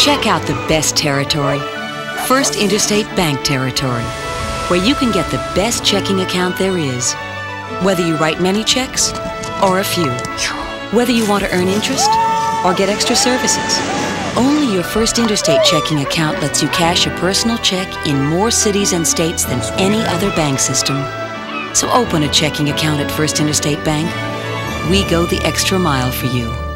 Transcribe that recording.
Check out the best territory First Interstate Bank territory, where you can get the best checking account there is. Whether you write many checks or a few, whether you want to earn interest or get extra services. Only your First Interstate checking account lets you cash a personal check in more cities and states than any other bank system. So open a checking account at First Interstate Bank. We go the extra mile for you.